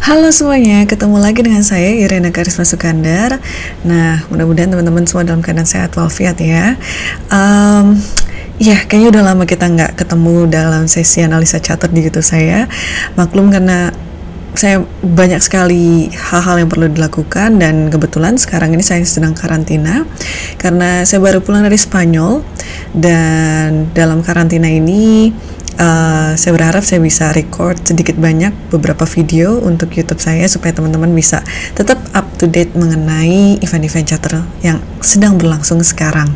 Halo semuanya, ketemu lagi dengan saya Irena Karisma Sukandar. Nah, mudah-mudahan teman-teman semua dalam keadaan sehat walafiat ya. Um, ya, kayaknya udah lama kita nggak ketemu dalam sesi analisa catat di YouTube saya. Maklum karena saya banyak sekali hal-hal yang perlu dilakukan dan kebetulan sekarang ini saya sedang karantina karena saya baru pulang dari Spanyol dan dalam karantina ini uh, saya berharap saya bisa record sedikit banyak beberapa video untuk YouTube saya supaya teman-teman bisa tetap up to date mengenai event-event charter yang sedang berlangsung sekarang.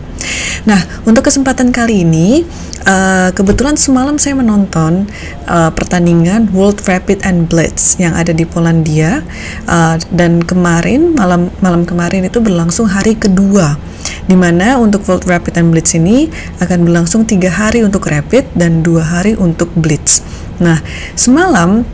Nah, untuk kesempatan kali ini, uh, kebetulan semalam saya menonton uh, pertandingan World Rapid and Blitz yang ada di Polandia uh, dan kemarin malam malam kemarin itu berlangsung hari kedua di mana untuk World Rapid and Blitz ini akan berlangsung tiga hari untuk Rapid dan dua hari untuk Blitz. Nah, semalam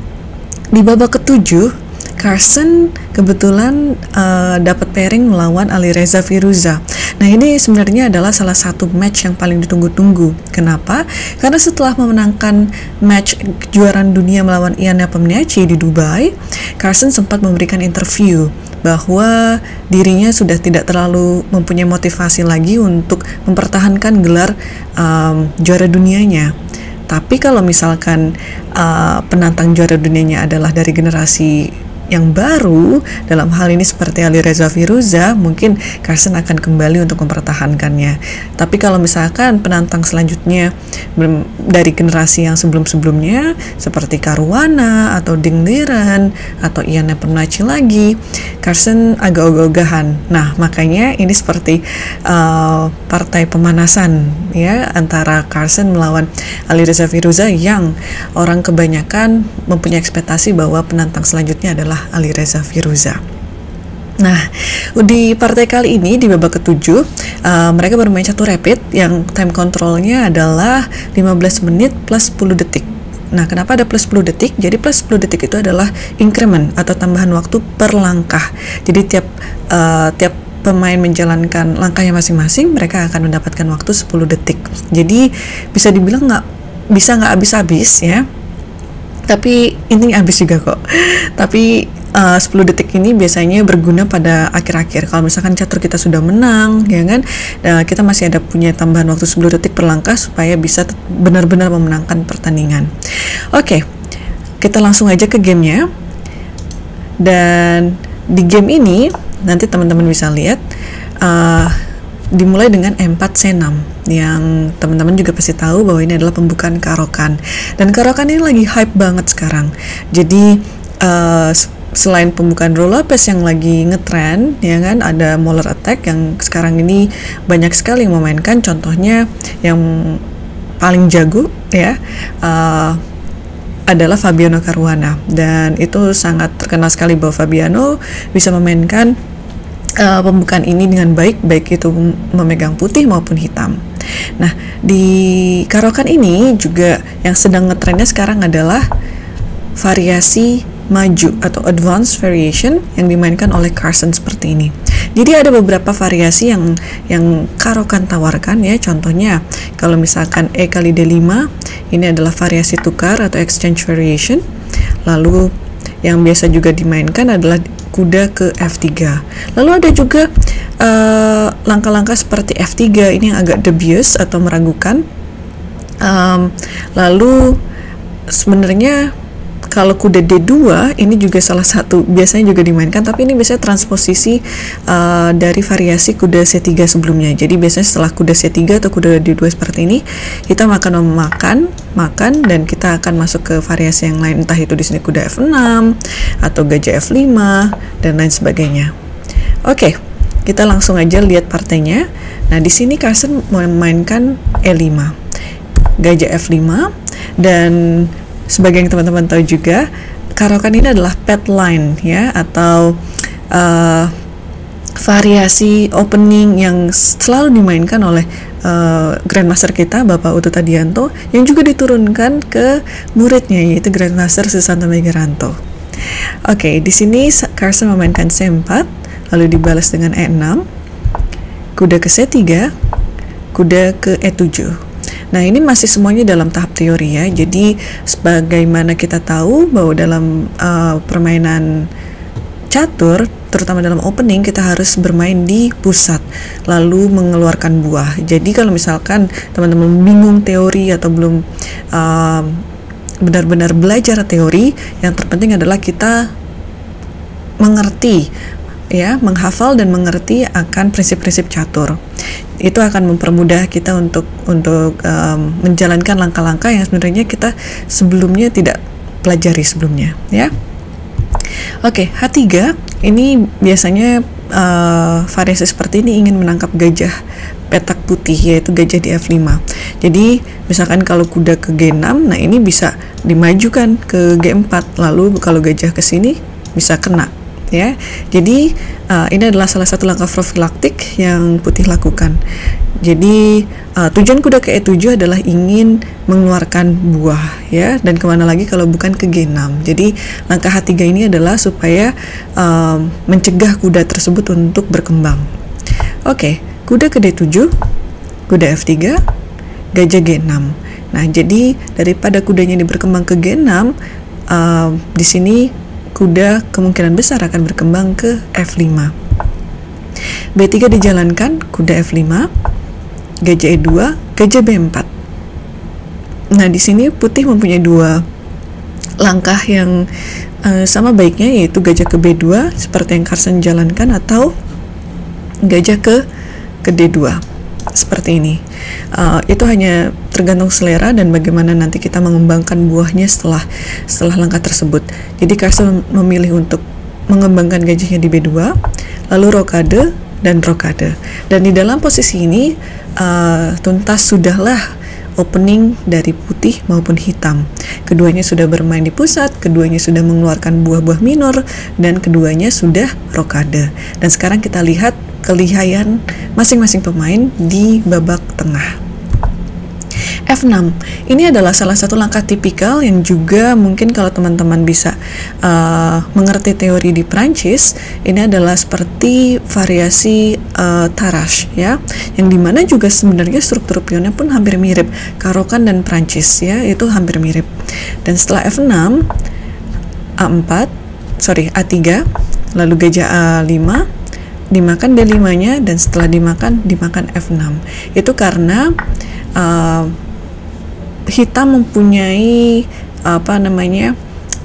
di babak ketujuh Carson kebetulan uh, dapat pairing melawan Ali Reza Firuza. Nah ini sebenarnya adalah salah satu match yang paling ditunggu-tunggu. Kenapa? Karena setelah memenangkan match kejuaraan dunia melawan Ian Nepomniachtchi di Dubai, Carson sempat memberikan interview bahwa dirinya sudah tidak terlalu mempunyai motivasi lagi untuk mempertahankan gelar um, juara dunianya. Tapi kalau misalkan uh, penantang juara dunianya adalah dari generasi yang baru dalam hal ini seperti Ali Reza Firuza mungkin Carson akan kembali untuk mempertahankannya. Tapi kalau misalkan penantang selanjutnya dari generasi yang sebelum-sebelumnya seperti Caruana atau Ding Liren atau Ian Nepomniachtchi lagi Carson agak ogah-ogahan. Nah makanya ini seperti uh, partai pemanasan ya antara Carson melawan Ali Reza Firuza yang orang kebanyakan mempunyai ekspektasi bahwa penantang selanjutnya adalah Ali Reza Firuza. Nah, di partai kali ini di babak ketujuh, uh, mereka bermain satu rapid yang time controlnya adalah 15 menit plus 10 detik. Nah, kenapa ada plus 10 detik? Jadi plus 10 detik itu adalah increment atau tambahan waktu per langkah. Jadi tiap uh, tiap pemain menjalankan langkahnya masing-masing, mereka akan mendapatkan waktu 10 detik. Jadi bisa dibilang nggak bisa nggak habis-habis ya. Tapi ini habis juga kok. Tapi uh, 10 detik ini biasanya berguna pada akhir-akhir. Kalau misalkan catur kita sudah menang, ya kan, dan kita masih ada punya tambahan waktu 10 detik per langkah supaya bisa benar-benar memenangkan pertandingan. Oke, okay, kita langsung aja ke gamenya. Dan di game ini nanti teman-teman bisa lihat uh, dimulai dengan M4C6 yang teman-teman juga pasti tahu bahwa ini adalah pembukaan Karokan. Dan Karokan ini lagi hype banget sekarang. Jadi uh, selain pembukaan Lopez yang lagi ngetrend ya kan ada Molar Attack yang sekarang ini banyak sekali yang memainkan. Contohnya yang paling jago ya uh, adalah Fabiano Caruana. Dan itu sangat terkenal sekali bahwa Fabiano bisa memainkan uh, pembukaan ini dengan baik baik itu memegang putih maupun hitam. Nah di Karokan ini juga yang sedang ngetrendnya sekarang adalah variasi maju atau advanced variation yang dimainkan oleh Carson seperti ini. Jadi ada beberapa variasi yang yang Karokan tawarkan ya. Contohnya kalau misalkan E kali D5 ini adalah variasi tukar atau exchange variation. Lalu yang biasa juga dimainkan adalah kuda ke F3. Lalu ada juga eh, langkah-langkah uh, seperti F3 ini yang agak dubious atau meragukan. Um, lalu sebenarnya kalau kuda D2 ini juga salah satu biasanya juga dimainkan tapi ini biasanya transposisi uh, dari variasi kuda C3 sebelumnya. Jadi biasanya setelah kuda C3 atau kuda D2 seperti ini kita akan memakan makan dan kita akan masuk ke variasi yang lain. Entah itu di sini kuda F6 atau gajah F5 dan lain sebagainya. Oke okay, kita langsung aja lihat partainya. Nah di sini Carson memainkan E5 gajah F5 dan sebagai yang teman-teman tahu juga karokan ini adalah pet line ya atau uh, variasi opening yang selalu dimainkan oleh uh, Grandmaster kita Bapak Utu Tadianto yang juga diturunkan ke muridnya yaitu Grandmaster Susanto Megaranto. Oke, okay, di sini Carson memainkan C4 lalu dibalas dengan E6, kuda ke C3, kuda ke E7. Nah, ini masih semuanya dalam tahap teori ya. Jadi, sebagaimana kita tahu bahwa dalam uh, permainan catur, terutama dalam opening, kita harus bermain di pusat, lalu mengeluarkan buah. Jadi, kalau misalkan teman-teman bingung teori atau belum uh, benar-benar belajar teori, yang terpenting adalah kita mengerti ya, menghafal dan mengerti akan prinsip-prinsip catur. Itu akan mempermudah kita untuk untuk um, menjalankan langkah-langkah yang sebenarnya kita sebelumnya tidak pelajari sebelumnya, ya. Oke, H3 ini biasanya uh, variasi seperti ini ingin menangkap gajah petak putih yaitu gajah di F5. Jadi misalkan kalau kuda ke G6, nah ini bisa dimajukan ke G4. Lalu kalau gajah ke sini bisa kena ya. Jadi uh, ini adalah salah satu langkah profilaktik yang putih lakukan. Jadi uh, tujuan kuda ke E7 adalah ingin mengeluarkan buah ya dan ke mana lagi kalau bukan ke G6. Jadi langkah H3 ini adalah supaya uh, mencegah kuda tersebut untuk berkembang. Oke, okay, kuda ke D7, kuda F3, gajah G6. Nah, jadi daripada kudanya ini berkembang ke G6, uh, di sini kuda kemungkinan besar akan berkembang ke F5. B3 dijalankan, kuda F5, gajah E2, gajah B4. Nah, di sini putih mempunyai dua langkah yang uh, sama baiknya yaitu gajah ke B2 seperti yang Carson jalankan atau gajah ke ke D2 seperti ini. Uh, itu hanya tergantung selera dan bagaimana nanti kita mengembangkan buahnya setelah setelah langkah tersebut. Jadi Carson memilih untuk mengembangkan gajahnya di B2, lalu rokade dan rokade. Dan di dalam posisi ini uh, tuntas sudahlah opening dari putih maupun hitam. Keduanya sudah bermain di pusat, keduanya sudah mengeluarkan buah-buah minor, dan keduanya sudah rokade. Dan sekarang kita lihat kelihayan masing-masing pemain di babak tengah. F6 ini adalah salah satu langkah tipikal yang juga mungkin kalau teman-teman bisa uh, mengerti teori di Prancis ini adalah seperti variasi uh, Tarash ya. Yang di mana juga sebenarnya struktur pionnya pun hampir mirip Karokan dan Prancis ya itu hampir mirip. Dan setelah F6 A4 sorry A3 lalu gajah A5 dimakan D5-nya dan setelah dimakan dimakan F6. Itu karena uh, hitam mempunyai apa namanya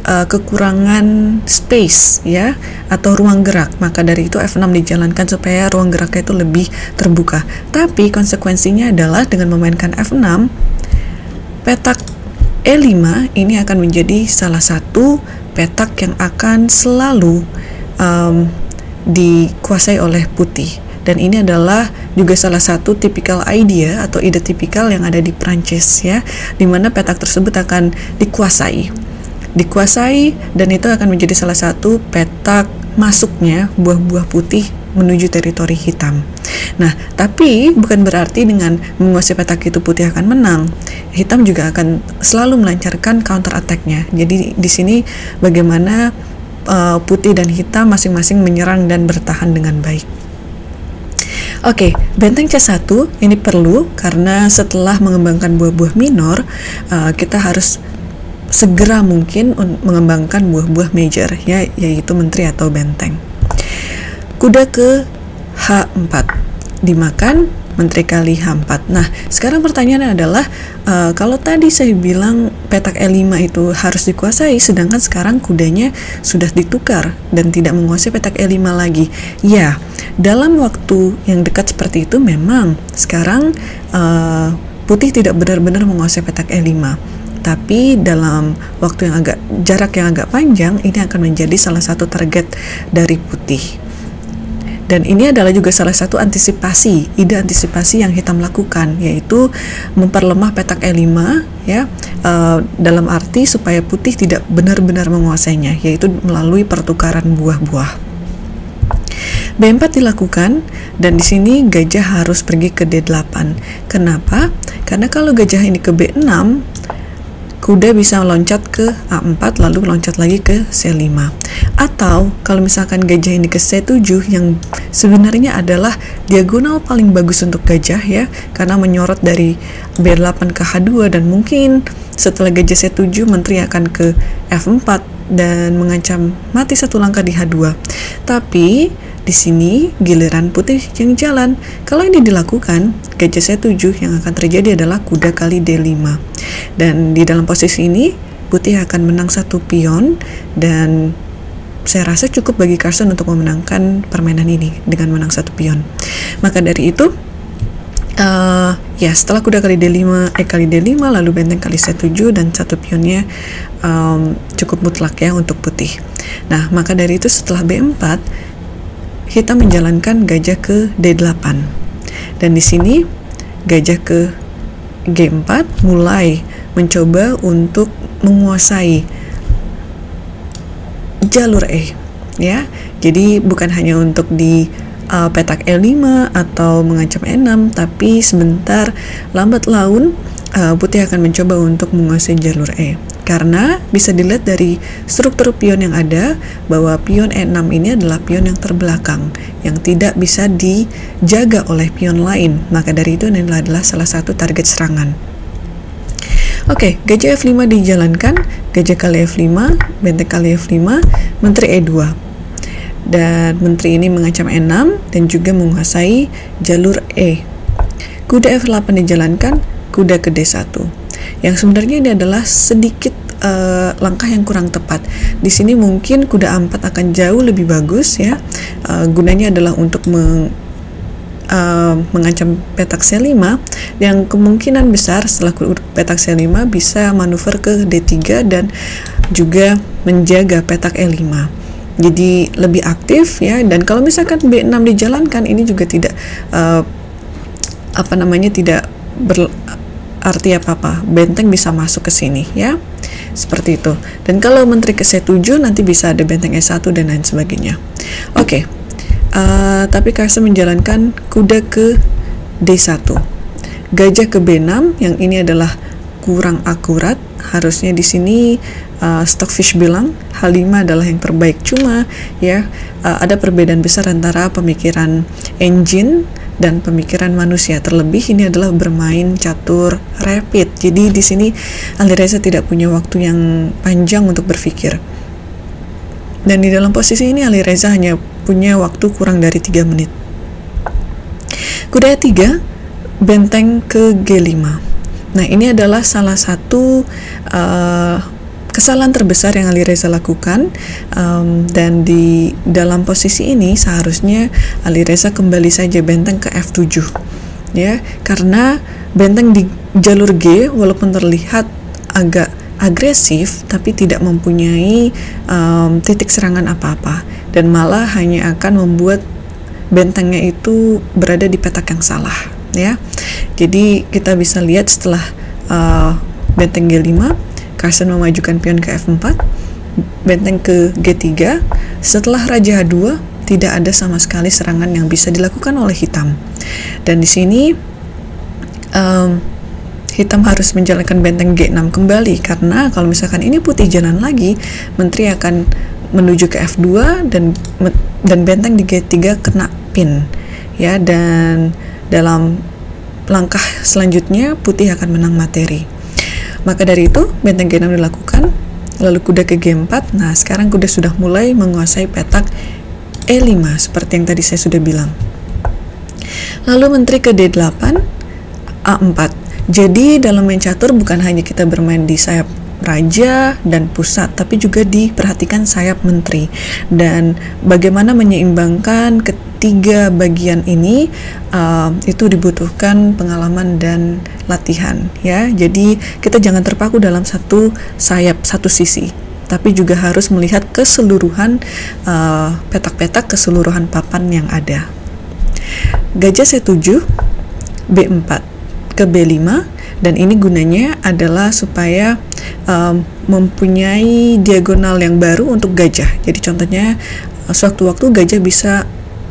uh, kekurangan space ya atau ruang gerak. Maka dari itu F6 dijalankan supaya ruang geraknya itu lebih terbuka. Tapi konsekuensinya adalah dengan memainkan F6 petak E5 ini akan menjadi salah satu petak yang akan selalu um, dikuasai oleh putih dan ini adalah juga salah satu tipikal idea atau ide tipikal yang ada di Prancis ya di mana petak tersebut akan dikuasai dikuasai dan itu akan menjadi salah satu petak masuknya buah-buah putih menuju teritori hitam. Nah, tapi bukan berarti dengan menguasai petak itu putih akan menang. Hitam juga akan selalu melancarkan counter attack-nya. Jadi di sini bagaimana uh, putih dan hitam masing-masing menyerang dan bertahan dengan baik. Oke, okay, benteng C1 ini perlu karena setelah mengembangkan buah-buah minor, uh, kita harus segera mungkin mengembangkan buah-buah major ya yaitu menteri atau benteng. Kuda ke H4 dimakan Menteri Kali H4. Nah, sekarang pertanyaannya adalah uh, kalau tadi saya bilang petak E5 itu harus dikuasai, sedangkan sekarang kudanya sudah ditukar dan tidak menguasai petak E5 lagi. Ya, dalam waktu yang dekat seperti itu memang sekarang uh, putih tidak benar-benar menguasai petak E5 tapi dalam waktu yang agak jarak yang agak panjang ini akan menjadi salah satu target dari putih dan ini adalah juga salah satu antisipasi, ide antisipasi yang hitam lakukan, yaitu memperlemah petak E5 ya uh, dalam arti supaya putih tidak benar-benar menguasainya, yaitu melalui pertukaran buah-buah. B4 dilakukan dan di sini gajah harus pergi ke D8. Kenapa? Karena kalau gajah ini ke B6, kuda bisa loncat ke A4 lalu loncat lagi ke C5 atau kalau misalkan gajah ini ke C7 yang sebenarnya adalah diagonal paling bagus untuk gajah ya karena menyorot dari B8 ke H2 dan mungkin setelah gajah C7 menteri akan ke F4 dan mengancam mati satu langkah di H2 tapi di sini giliran putih yang jalan. Kalau ini dilakukan, gajah C7 yang akan terjadi adalah kuda kali D5. Dan di dalam posisi ini, putih akan menang satu pion dan saya rasa cukup bagi Carson untuk memenangkan permainan ini dengan menang satu pion. Maka dari itu, uh, ya setelah kuda kali D5, E kali D5, lalu benteng kali C7 dan satu pionnya um, cukup mutlak ya untuk putih. Nah, maka dari itu setelah B4, kita menjalankan gajah ke D8. Dan di sini gajah ke G4 mulai mencoba untuk menguasai jalur E ya. Jadi bukan hanya untuk di uh, petak E5 atau mengancam E6 tapi sebentar lambat laun uh, putih akan mencoba untuk menguasai jalur E karena bisa dilihat dari struktur pion yang ada bahwa pion E6 ini adalah pion yang terbelakang yang tidak bisa dijaga oleh pion lain maka dari itu ini adalah salah satu target serangan Oke, okay, gajah F5 dijalankan, gajah kali F5, benteng kali F5, menteri E2. Dan menteri ini mengancam E6 dan juga menguasai jalur E. Kuda F8 dijalankan, kuda ke D1 yang sebenarnya ini adalah sedikit uh, langkah yang kurang tepat. Di sini mungkin kuda A4 akan jauh lebih bagus ya. Uh, gunanya adalah untuk meng, uh, mengancam petak C5 yang kemungkinan besar setelah petak C5 bisa manuver ke D3 dan juga menjaga petak E5 jadi lebih aktif ya dan kalau misalkan B6 dijalankan ini juga tidak uh, apa namanya tidak ber, arti apa-apa. Benteng bisa masuk ke sini ya. Seperti itu. Dan kalau menteri ke C7 nanti bisa ada benteng E1 dan lain sebagainya. Oke. Okay. Uh, tapi Carson menjalankan kuda ke D1. Gajah ke B6 yang ini adalah kurang akurat. Harusnya di sini uh, Stockfish bilang H5 adalah yang terbaik. Cuma ya uh, ada perbedaan besar antara pemikiran engine dan pemikiran manusia. Terlebih ini adalah bermain catur rapid. Jadi di sini Alireza tidak punya waktu yang panjang untuk berpikir. Dan di dalam posisi ini Alireza hanya punya waktu kurang dari 3 menit. Kuda E3 benteng ke G5. Nah, ini adalah salah satu uh, kesalahan terbesar yang Ali Reza lakukan um, dan di dalam posisi ini seharusnya Ali Reza kembali saja benteng ke F7 ya. Karena benteng di jalur G walaupun terlihat agak agresif tapi tidak mempunyai um, titik serangan apa-apa. Dan malah hanya akan membuat bentengnya itu berada di petak yang salah ya. Jadi kita bisa lihat setelah uh, benteng G5 Carson memajukan pion ke F4, benteng ke G3. Setelah Raja H2, tidak ada sama sekali serangan yang bisa dilakukan oleh hitam. Dan di sini um, hitam harus menjalankan benteng G6 kembali karena kalau misalkan ini putih jalan lagi, menteri akan menuju ke F2 dan dan benteng di G3 kena pin. Ya, dan dalam langkah selanjutnya putih akan menang materi. Maka dari itu, benteng G6 dilakukan, lalu kuda ke G4. Nah, sekarang kuda sudah mulai menguasai petak E5, seperti yang tadi saya sudah bilang. Lalu menteri ke D8, A4. Jadi dalam main catur bukan hanya kita bermain di sayap raja dan pusat, tapi juga diperhatikan sayap menteri. Dan bagaimana menyeimbangkan ketiga bagian ini uh, itu dibutuhkan pengalaman dan latihan ya. Jadi kita jangan terpaku dalam satu sayap, satu sisi tapi juga harus melihat keseluruhan uh, petak-petak uh, keseluruhan papan yang ada. Gajah C7, B4 ke B5 dan ini gunanya adalah supaya um, mempunyai diagonal yang baru untuk gajah. Jadi contohnya sewaktu-waktu gajah bisa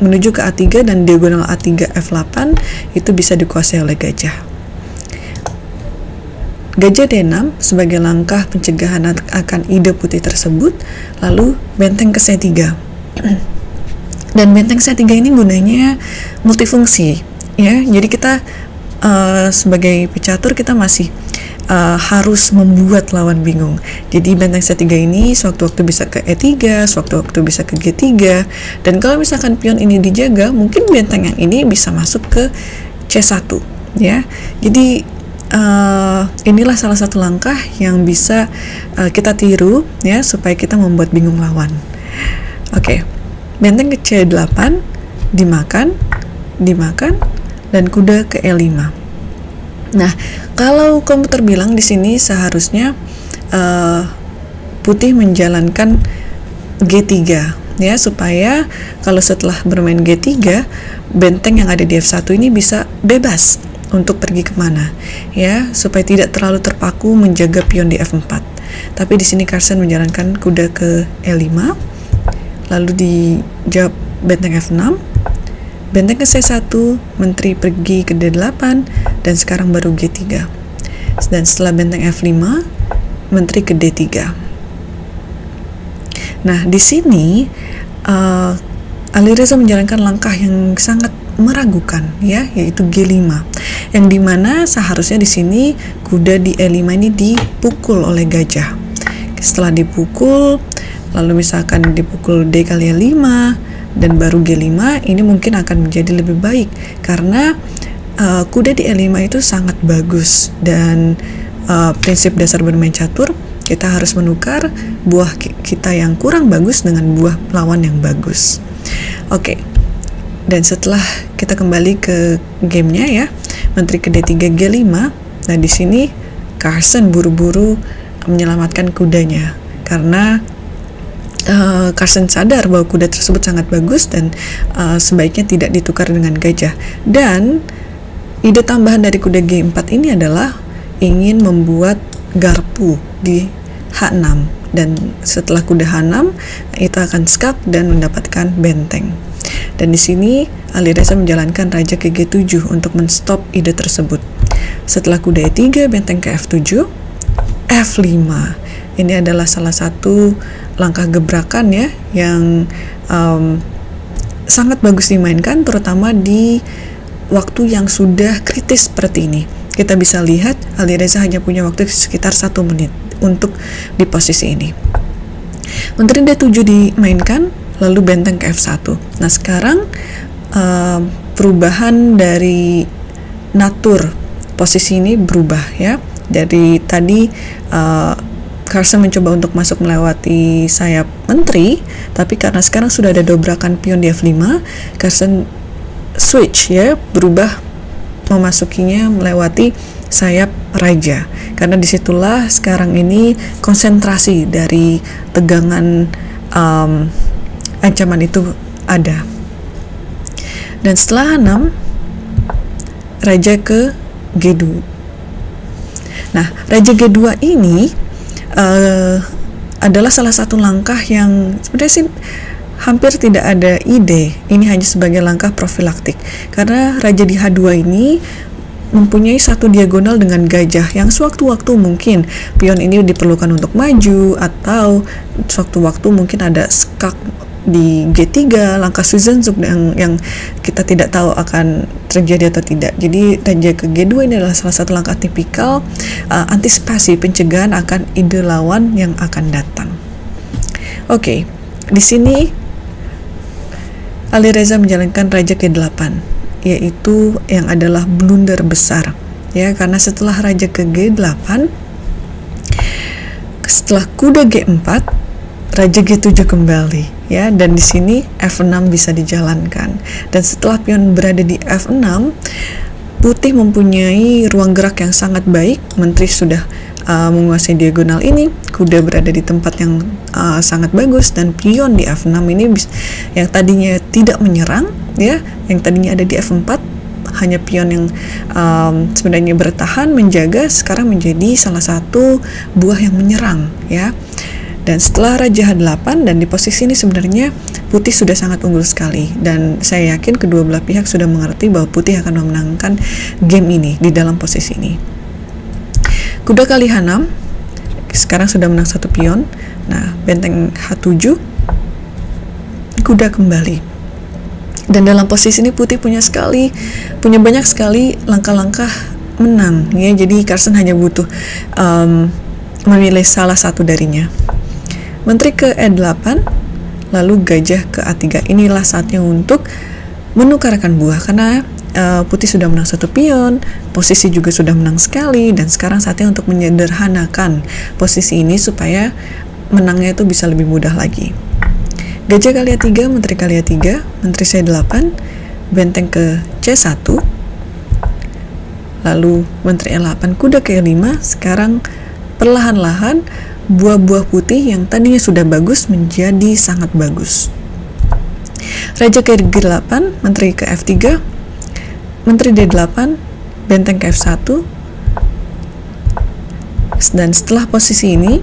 menuju ke A3 dan diagonal A3 F8 itu bisa dikuasai oleh gajah. gajah D6 sebagai langkah pencegahan akan ide putih tersebut, lalu benteng ke C3. Dan benteng C3 ini gunanya multifungsi, ya. Jadi kita uh, sebagai pecatur kita masih uh, harus membuat lawan bingung. Jadi benteng C3 ini sewaktu-waktu bisa ke E3, sewaktu-waktu bisa ke G3. Dan kalau misalkan pion ini dijaga, mungkin benteng yang ini bisa masuk ke C1 ya. Jadi uh, inilah salah satu langkah yang bisa uh, kita tiru ya supaya kita membuat bingung lawan. Oke. Okay. Benteng ke C8 dimakan, dimakan dan kuda ke E5. Nah, kalau komputer bilang di sini seharusnya uh, putih menjalankan G3 ya supaya kalau setelah bermain G3 benteng yang ada di F1 ini bisa bebas untuk pergi ke mana ya supaya tidak terlalu terpaku menjaga pion di F4 tapi di sini Carson menjalankan kuda ke E5 lalu dijawab benteng F6 Benteng ke C1, Menteri pergi ke D8, dan sekarang baru G3. Dan setelah benteng F5, Menteri ke D3. Nah, di sini uh, Ali Reza menjalankan langkah yang sangat meragukan ya, yaitu G5. Yang di mana seharusnya di sini kuda di E5 ini dipukul oleh gajah. Setelah dipukul, lalu misalkan dipukul D kali E5, dan baru G5 ini mungkin akan menjadi lebih baik karena uh, kuda di E5 itu sangat bagus dan uh, prinsip dasar bermain catur kita harus menukar buah kita yang kurang bagus dengan buah lawan yang bagus. Oke. Okay. Dan setelah kita kembali ke gamenya ya, menteri ke D3 G5. Nah, di sini Carson buru-buru menyelamatkan kudanya karena uh, Carson sadar bahwa kuda tersebut sangat bagus dan uh, sebaiknya tidak ditukar dengan gajah. Dan ide tambahan dari kuda G4 ini adalah ingin membuat garpu di H6 dan setelah kuda H6 itu akan skak dan mendapatkan benteng. Dan di sini Alireza menjalankan raja ke G7 untuk menstop ide tersebut. Setelah kuda E3 benteng ke F7, F5. Ini adalah salah satu langkah gebrakan ya yang um, sangat bagus dimainkan terutama di waktu yang sudah kritis seperti ini. Kita bisa lihat Ali Reza hanya punya waktu sekitar satu menit untuk di posisi ini. Menteri D7 dimainkan, lalu benteng ke F1. Nah sekarang uh, perubahan dari natur posisi ini berubah ya. Dari tadi uh, Carson mencoba untuk masuk melewati sayap menteri, tapi karena sekarang sudah ada dobrakan pion di F5, Carson switch ya, berubah memasukinya melewati sayap raja. Karena di situlah sekarang ini konsentrasi dari tegangan um, ancaman itu ada. Dan setelah 6, raja ke G2. Nah, raja G2 ini uh, adalah salah satu langkah yang sebenarnya sih hampir tidak ada ide. Ini hanya sebagai langkah profilaktik. Karena Raja di H2 ini mempunyai satu diagonal dengan gajah yang sewaktu-waktu mungkin pion ini diperlukan untuk maju atau sewaktu-waktu mungkin ada skak di G3 langkah Susan yang yang kita tidak tahu akan terjadi atau tidak. Jadi raja ke G2 ini adalah salah satu langkah tipikal uh, antisipasi pencegahan akan ide lawan yang akan datang. Oke, okay. di sini Ali Reza menjalankan raja ke-8 yaitu yang adalah blunder besar ya karena setelah raja ke G8 setelah kuda G4 raja G7 kembali ya dan di sini F6 bisa dijalankan. Dan setelah pion berada di F6 putih mempunyai ruang gerak yang sangat baik. Menteri sudah uh, menguasai diagonal ini. Kuda berada di tempat yang uh, sangat bagus. Dan pion di F6 ini yang tadinya tidak menyerang ya. Yang tadinya ada di F4 hanya pion yang um, sebenarnya bertahan menjaga sekarang menjadi salah satu buah yang menyerang ya. Dan setelah Raja H8 dan di posisi ini sebenarnya Putih sudah sangat unggul sekali. Dan saya yakin kedua belah pihak sudah mengerti bahwa Putih akan memenangkan game ini di dalam posisi ini. kuda kali H6 sekarang sudah menang satu pion. Nah benteng H7 kuda kembali dan dalam posisi ini putih punya sekali punya banyak sekali langkah-langkah menang ya. Jadi Carson hanya butuh um, memilih salah satu darinya. Menteri ke E8 lalu gajah ke A3 inilah saatnya untuk menukarkan buah karena uh, putih sudah menang satu pion, posisi juga sudah menang sekali, dan sekarang saatnya untuk menyederhanakan posisi ini supaya menangnya itu bisa lebih mudah lagi. Gajah kali A3, menteri kali A3, menteri C8, benteng ke C1, lalu menteri E8, kuda ke E5, sekarang perlahan-lahan buah-buah putih yang tadinya sudah bagus menjadi sangat bagus. Raja ke G8, menteri ke F3, menteri D8, benteng ke F1, dan setelah posisi ini,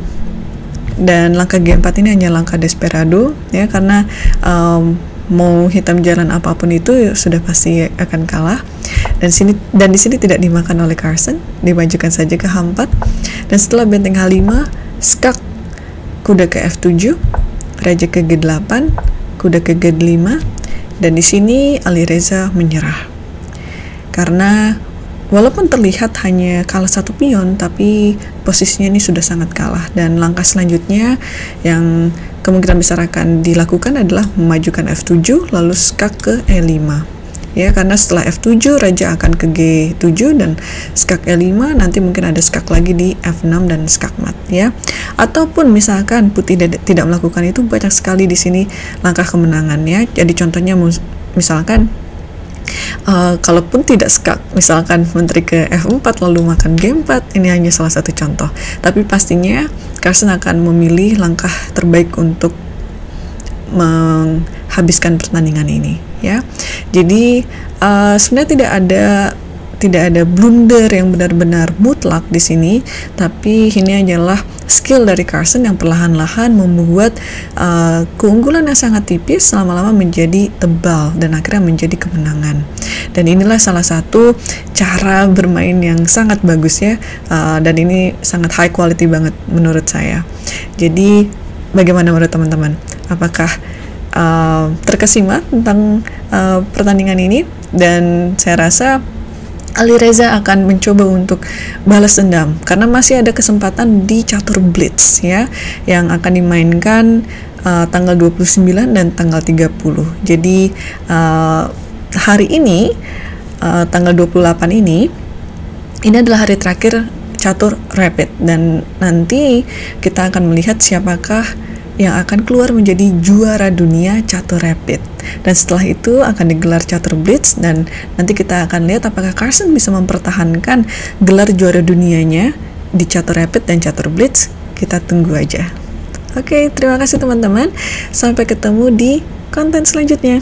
dan langkah G4 ini hanya langkah desperado, ya karena um, mau hitam jalan apa pun itu sudah pasti akan kalah. Dan sini dan di sini tidak dimakan oleh Carson dimajukan saja ke H4 dan setelah benteng H5 skak kuda ke F7 raja ke G8 kuda ke G5 dan di sini Ali Reza menyerah. Karena walaupun terlihat hanya kalah satu pion tapi posisinya ini sudah sangat kalah. Dan langkah selanjutnya yang kemungkinan besar akan dilakukan adalah memajukan F7 lalu skak ke E5 ya karena setelah F7 raja akan ke G7 dan skak E5 nanti mungkin ada skak lagi di F6 dan skak mat ya. Ataupun misalkan putih tidak melakukan itu banyak sekali di sini langkah kemenangannya jadi contohnya misalkan Uh, kalaupun tidak skak, misalkan menteri ke F4 lalu makan G4, ini hanya salah satu contoh. Tapi pastinya Carson akan memilih langkah terbaik untuk menghabiskan pertandingan ini ya jadi uh, sebenarnya tidak ada tidak ada blunder yang benar-benar mutlak di sini, tapi ini adalah skill dari Carson yang perlahan-lahan membuat uh, keunggulan yang sangat tipis lama-lama menjadi tebal dan akhirnya menjadi kemenangan. Dan inilah salah satu cara bermain yang sangat bagus ya, uh, dan ini sangat high quality banget menurut saya. Jadi bagaimana menurut teman-teman? Apakah uh, terkesima tentang uh, pertandingan ini dan saya rasa Ali Reza akan mencoba untuk balas dendam karena masih ada kesempatan di catur blitz ya yang akan dimainkan uh, tanggal 29 dan tanggal 30. Jadi uh, hari ini uh, tanggal 28 ini ini adalah hari terakhir catur rapid dan nanti kita akan melihat siapakah yang akan keluar menjadi juara dunia catur rapid. Dan setelah itu akan digelar catur blitz dan nanti kita akan lihat apakah Carson bisa mempertahankan gelar juara dunianya di catur rapid dan catur blitz. Kita tunggu aja. Oke, terima kasih teman-teman. Sampai ketemu di konten selanjutnya.